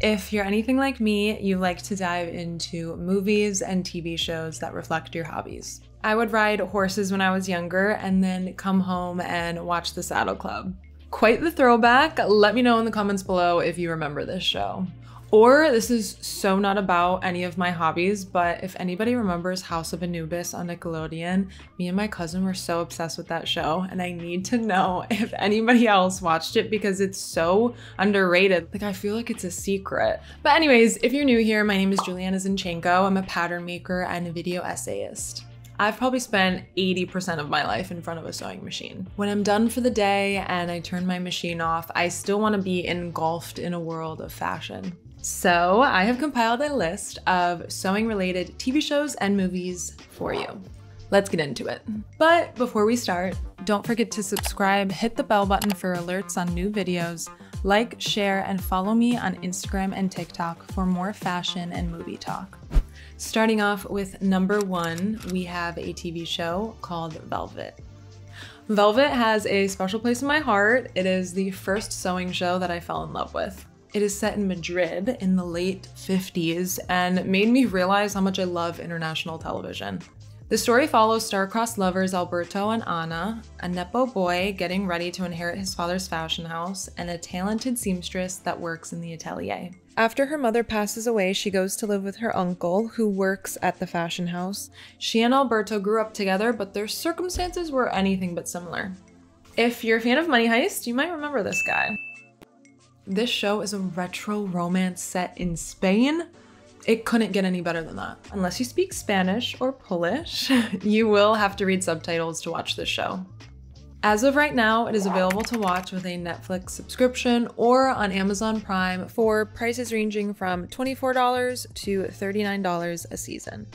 If you're anything like me, you like to dive into movies and TV shows that reflect your hobbies. I would ride horses when I was younger and then come home and watch The Saddle Club. Quite the throwback. Let me know in the comments below if you remember this show. Or this is so not about any of my hobbies, but if anybody remembers House of Anubis on Nickelodeon, me and my cousin were so obsessed with that show, and I need to know if anybody else watched it because it's so underrated. Like, I feel like it's a secret. But, anyways, if you're new here, my name is Julianna Zinchenko. I'm a pattern maker and a video essayist. I've probably spent 80% of my life in front of a sewing machine. When I'm done for the day and I turn my machine off, I still want to be engulfed in a world of fashion. So I have compiled a list of sewing related TV shows and movies for you. Let's get into it. But before we start, don't forget to subscribe, hit the bell button for alerts on new videos, like, share, and follow me on Instagram and TikTok for more fashion and movie talk. Starting off with number one, we have a TV show called Velvet. Velvet has a special place in my heart. It is the first sewing show that I fell in love with. It is set in Madrid in the late 50s and made me realize how much I love international television. The story follows star-crossed lovers Alberto and Ana, a Nepo boy getting ready to inherit his father's fashion house, and a talented seamstress that works in the atelier. After her mother passes away, she goes to live with her uncle, who works at the fashion house. She and Alberto grew up together, but their circumstances were anything but similar. If you're a fan of Money Heist, you might remember this guy. This show is a retro romance set in Spain. It couldn't get any better than that. Unless you speak Spanish or Polish, you will have to read subtitles to watch this show. As of right now, it is available to watch with a Netflix subscription or on Amazon Prime for prices ranging from $24 to $39 a season.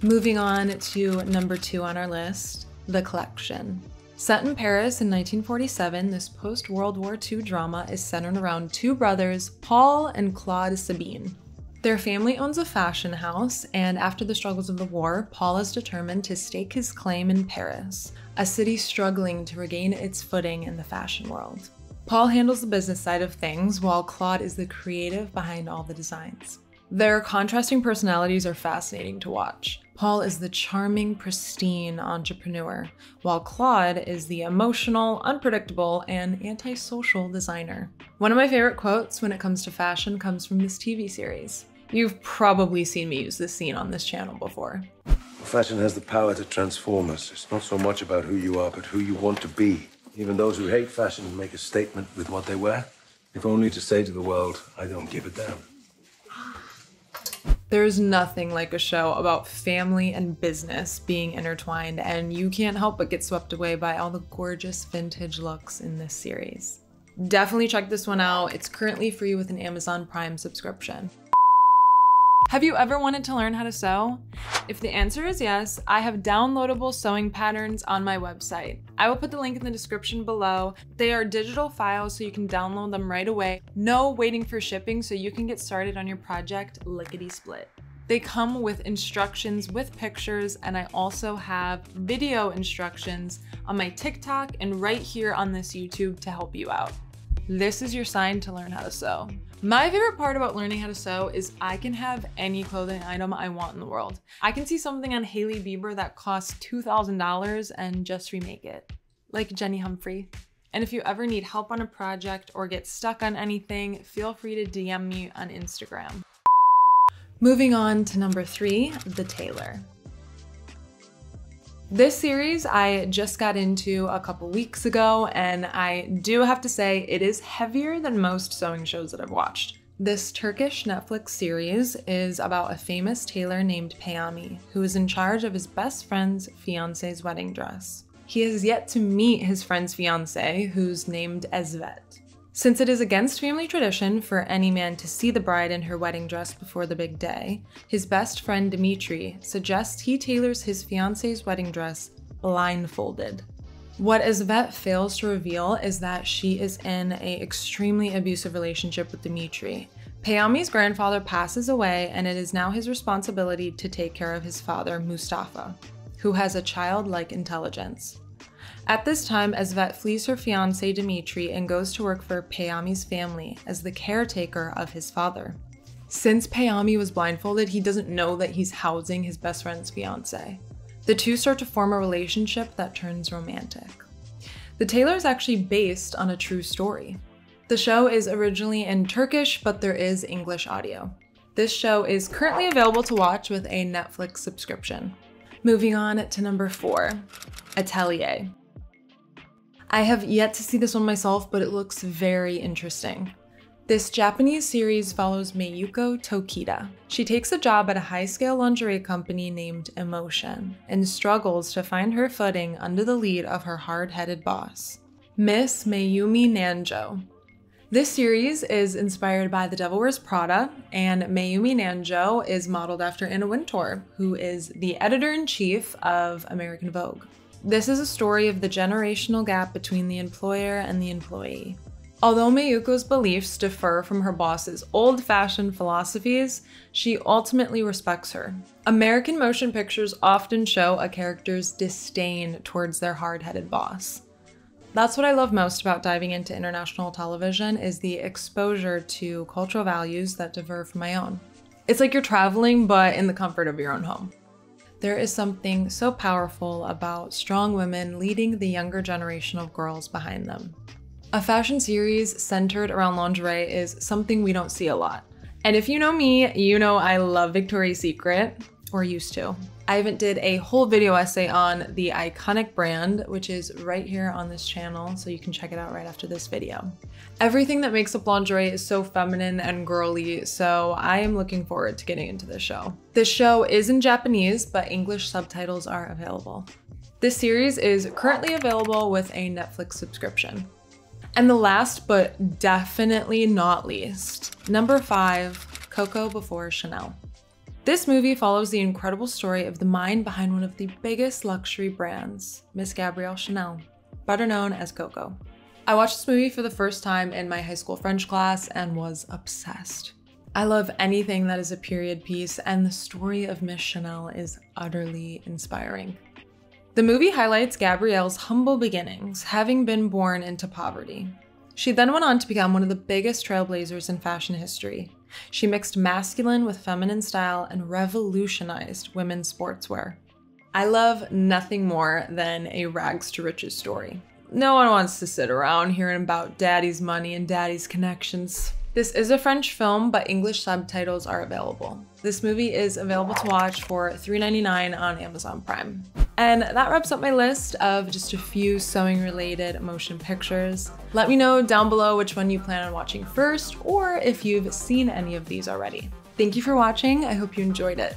Moving on to number two on our list, The Collection. Set in Paris in 1947, this post World War II drama is centered around two brothers, Paul and Claude Sabine. Their family owns a fashion house, and after the struggles of the war, Paul is determined to stake his claim in Paris, a city struggling to regain its footing in the fashion world. Paul handles the business side of things, while Claude is the creative behind all the designs. Their contrasting personalities are fascinating to watch. Paul is the charming, pristine entrepreneur, while Claude is the emotional, unpredictable, and antisocial designer. One of my favorite quotes when it comes to fashion comes from this TV series. You've probably seen me use this scene on this channel before. Fashion has the power to transform us. It's not so much about who you are, but who you want to be. Even those who hate fashion make a statement with what they wear, if only to say to the world, I don't give a damn. There's nothing like a show about family and business being intertwined, and you can't help but get swept away by all the gorgeous vintage looks in this series. Definitely check this one out. It's currently free with an Amazon Prime subscription. Have you ever wanted to learn how to sew? If the answer is yes, I have downloadable sewing patterns on my website. I will put the link in the description below. They are digital files so you can download them right away. No waiting for shipping so you can get started on your project lickety split. They come with instructions with pictures and I also have video instructions on my TikTok and right here on this YouTube to help you out. This is your sign to learn how to sew. My favorite part about learning how to sew is I can have any clothing item I want in the world. I can see something on Hailey Bieber that costs $2,000 and just remake it, like Jenny Humphrey. And if you ever need help on a project or get stuck on anything, feel free to DM me on Instagram. Moving on to number three, The Tailor. This series I just got into a couple weeks ago, and I do have to say it is heavier than most sewing shows that I've watched. This Turkish Netflix series is about a famous tailor named Peyami, who is in charge of his best friend's fiance's wedding dress. He has yet to meet his friend's fiance, who's named Esvet. Since it is against family tradition for any man to see the bride in her wedding dress before the big day, his best friend Dimitri suggests he tailors his fiance's wedding dress blindfolded. What Esvet fails to reveal is that she is in an extremely abusive relationship with Dimitri. Peyami's grandfather passes away and it is now his responsibility to take care of his father, Mustafa, who has a childlike intelligence. At this time, Esvet flees her fiance Dimitri and goes to work for Peyami's family as the caretaker of his father. Since Peyami was blindfolded, he doesn't know that he's housing his best friend's fiance. The two start to form a relationship that turns romantic. The Tailor is actually based on a true story. The show is originally in Turkish, but there is English audio. This show is currently available to watch with a Netflix subscription. Moving on to number four, Atelier. I have yet to see this one myself, but it looks very interesting. This Japanese series follows Mayuko Tokita. She takes a job at a high scale lingerie company named Emotion and struggles to find her footing under the lead of her hard headed boss, Miss Mayumi Nanjo. This series is inspired by The Devil Wears Prada, and Mayumi Nanjo is modeled after Anna Wintour, who is the editor in chief of American Vogue. This is a story of the generational gap between the employer and the employee. Although Mayuko's beliefs differ from her boss's old fashioned philosophies, she ultimately respects her. American motion pictures often show a character's disdain towards their hard headed boss. That's what I love most about diving into international television is the exposure to cultural values that differ from my own. It's like you're traveling but in the comfort of your own home. There is something so powerful about strong women leading the younger generation of girls behind them. A fashion series centered around lingerie is something we don't see a lot. And if you know me, you know I love Victoria's Secret, or used to. Ivan did a whole video essay on the iconic brand, which is right here on this channel, so you can check it out right after this video. Everything that makes up lingerie is so feminine and girly, so I am looking forward to getting into this show. This show is in Japanese, but English subtitles are available. This series is currently available with a Netflix subscription. And the last, but definitely not least, number five, Coco before Chanel. This movie follows the incredible story of the mind behind one of the biggest luxury brands, Miss Gabrielle Chanel, better known as Coco. I watched this movie for the first time in my high school French class and was obsessed. I love anything that is a period piece, and the story of Miss Chanel is utterly inspiring. The movie highlights Gabrielle's humble beginnings, having been born into poverty. She then went on to become one of the biggest trailblazers in fashion history, she mixed masculine with feminine style and revolutionized women's sportswear. I love nothing more than a rags to riches story. No one wants to sit around hearing about daddy's money and daddy's connections. This is a French film, but English subtitles are available. This movie is available to watch for $3.99 on Amazon Prime. And that wraps up my list of just a few sewing related motion pictures. Let me know down below which one you plan on watching first or if you've seen any of these already. Thank you for watching. I hope you enjoyed it.